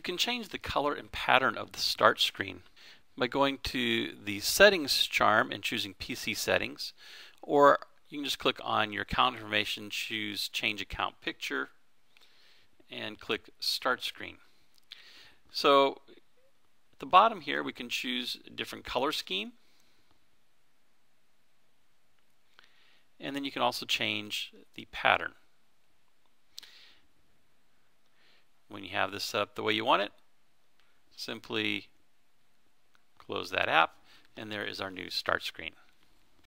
can change the color and pattern of the start screen by going to the settings charm and choosing PC settings or you can just click on your account information, choose change account picture and click start screen. So at the bottom here we can choose a different color scheme and then you can also change the pattern. You have this set up the way you want it, simply close that app and there is our new start screen.